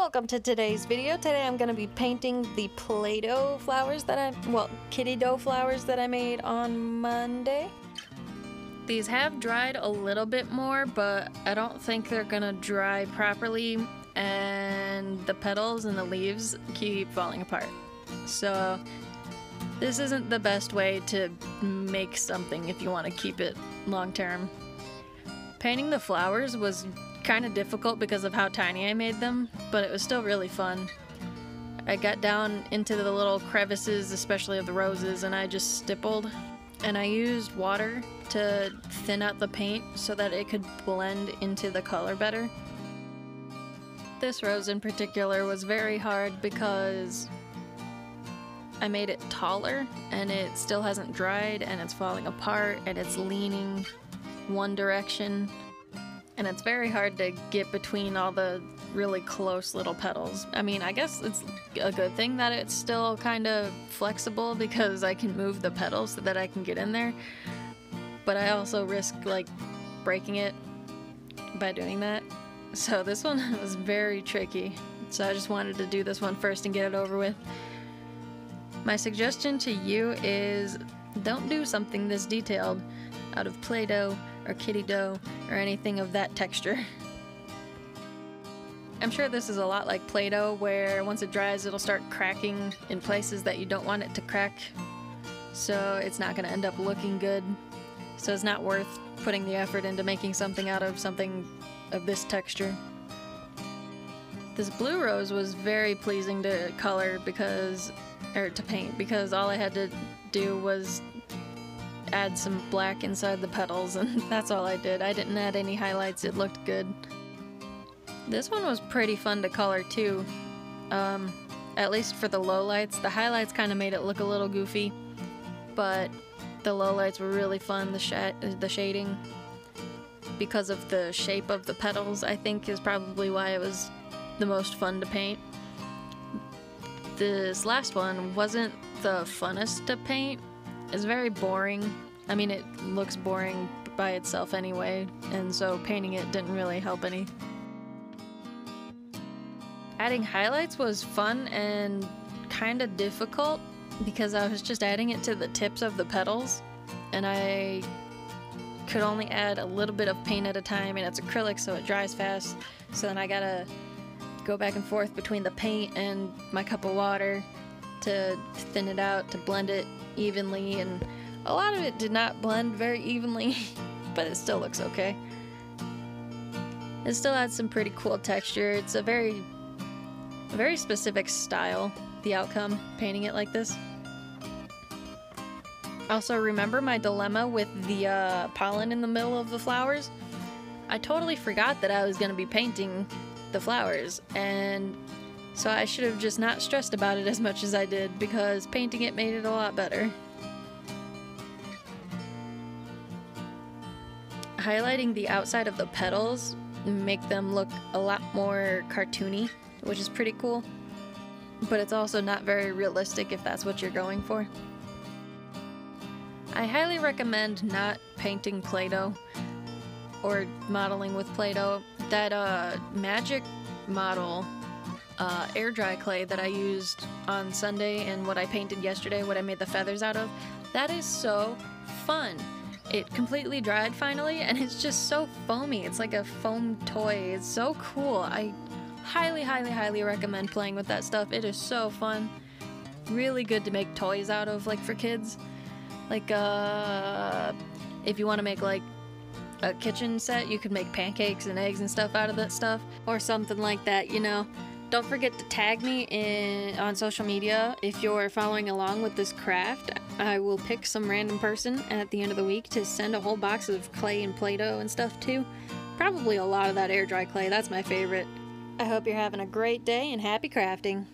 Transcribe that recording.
Welcome to today's video. Today I'm going to be painting the Play-Doh flowers that I, well, Kiddy Dough flowers that I made on Monday. These have dried a little bit more, but I don't think they're going to dry properly and the petals and the leaves keep falling apart. So this isn't the best way to make something if you want to keep it long term. Painting the flowers was kind of difficult because of how tiny I made them, but it was still really fun. I got down into the little crevices, especially of the roses, and I just stippled. And I used water to thin out the paint so that it could blend into the color better. This rose in particular was very hard because I made it taller and it still hasn't dried and it's falling apart and it's leaning one direction and it's very hard to get between all the really close little petals. I mean, I guess it's a good thing that it's still kind of flexible because I can move the petals so that I can get in there. But I also risk like breaking it by doing that. So this one was very tricky. So I just wanted to do this one first and get it over with. My suggestion to you is don't do something this detailed out of Play-Doh or Kiddy Dough or anything of that texture. I'm sure this is a lot like Play-Doh where once it dries it'll start cracking in places that you don't want it to crack so it's not going to end up looking good. So it's not worth putting the effort into making something out of something of this texture. This blue rose was very pleasing to color because, or to paint because all I had to do was add some black inside the petals and that's all I did. I didn't add any highlights, it looked good. This one was pretty fun to color too. Um, at least for the lowlights. The highlights kind of made it look a little goofy, but the lowlights were really fun, the, sh the shading. Because of the shape of the petals, I think is probably why it was the most fun to paint. This last one wasn't the funnest to paint, is very boring. I mean, it looks boring by itself anyway, and so painting it didn't really help any. Adding highlights was fun and kind of difficult because I was just adding it to the tips of the petals, and I could only add a little bit of paint at a time, and it's acrylic, so it dries fast. So then I gotta go back and forth between the paint and my cup of water to thin it out, to blend it evenly, and a lot of it did not blend very evenly, but it still looks okay. It still adds some pretty cool texture. It's a very, very specific style, the outcome, painting it like this. Also, remember my dilemma with the uh, pollen in the middle of the flowers? I totally forgot that I was going to be painting the flowers, and so I should have just not stressed about it as much as I did because painting it made it a lot better. Highlighting the outside of the petals make them look a lot more cartoony, which is pretty cool. But it's also not very realistic if that's what you're going for. I highly recommend not painting Play-Doh or modeling with Play-Doh. That uh, magic model uh, air dry clay that I used on Sunday and what I painted yesterday, what I made the feathers out of, that is so fun. It completely dried finally and it's just so foamy. It's like a foam toy. It's so cool. I highly, highly, highly recommend playing with that stuff. It is so fun. Really good to make toys out of, like for kids. Like, uh, if you want to make like a kitchen set, you could make pancakes and eggs and stuff out of that stuff, or something like that, you know. Don't forget to tag me in on social media if you're following along with this craft. I will pick some random person at the end of the week to send a whole box of clay and Play-Doh and stuff to. Probably a lot of that air dry clay. That's my favorite. I hope you're having a great day and happy crafting.